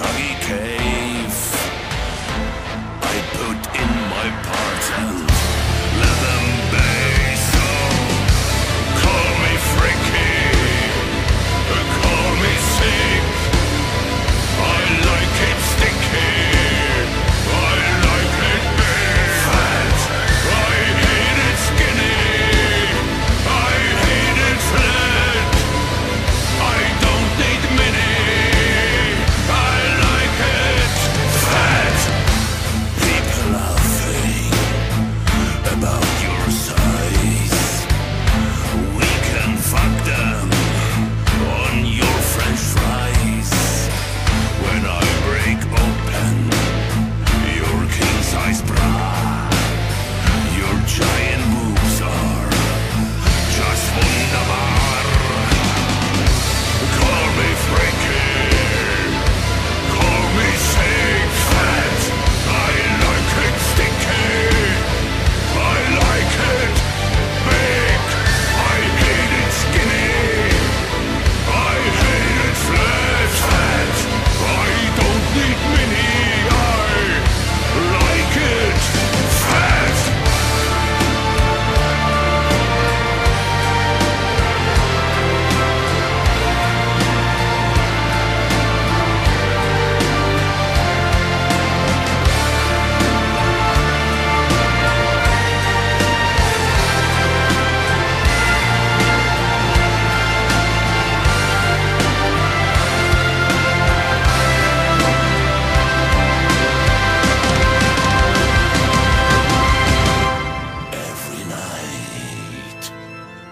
soggy cave.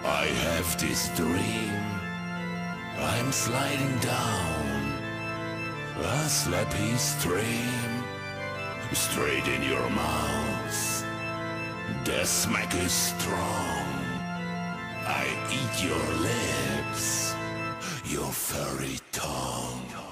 I have this dream. I'm sliding down a slappy stream straight in your mouth. The smack is strong. I eat your lips, your furry tongue.